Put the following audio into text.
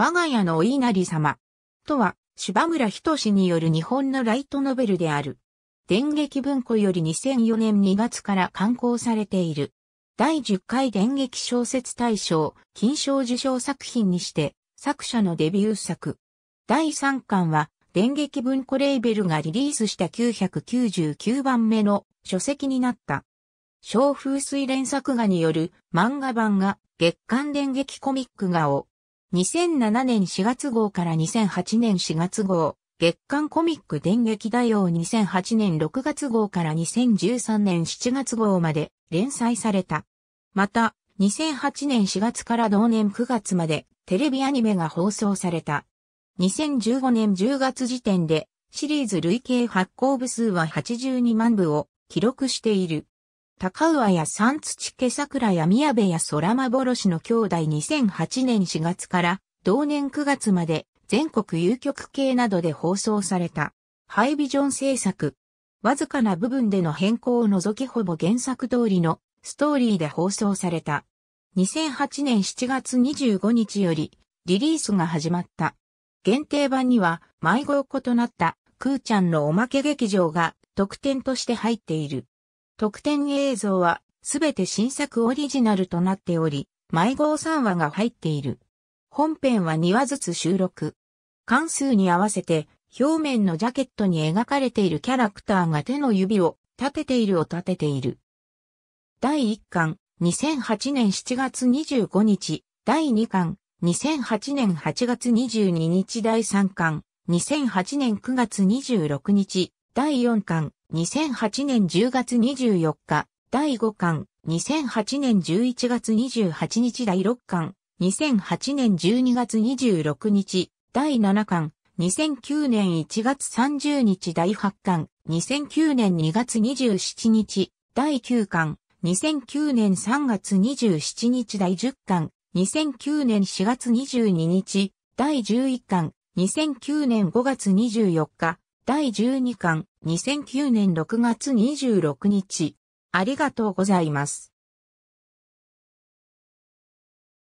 我が家のお稲荷様。とは、柴村仁による日本のライトノベルである。電撃文庫より2004年2月から刊行されている。第10回電撃小説大賞、金賞受賞作品にして、作者のデビュー作。第3巻は、電撃文庫レーベルがリリースした999番目の書籍になった。小風水連作画による漫画版が月刊電撃コミック画を2007年4月号から2008年4月号月刊コミック電撃大王2008年6月号から2013年7月号まで連載された。また、2008年4月から同年9月までテレビアニメが放送された。2015年10月時点でシリーズ累計発行部数は82万部を記録している。高浦や三土家桜や宮部や空幻の兄弟2008年4月から同年9月まで全国有局系などで放送された。ハイビジョン制作。わずかな部分での変更を除きほぼ原作通りのストーリーで放送された。2008年7月25日よりリリースが始まった。限定版には迷子となったクーちゃんのおまけ劇場が特典として入っている。特典映像はすべて新作オリジナルとなっており、迷子3話が入っている。本編は2話ずつ収録。関数に合わせて表面のジャケットに描かれているキャラクターが手の指を立てているを立てている。第1巻、2008年7月25日、第2巻、2008年8月22日第3巻、2008年9月26日、第4巻、2008年10月24日、第5巻、2008年11月28日第6巻、2008年12月26日、第7巻、2009年1月30日第8巻、2009年2月27日、第9巻、2009年3月27日第10巻、2009年4月22日、第11巻、2009年5月24日、第12巻、2009年6月26日。ありがとうございます。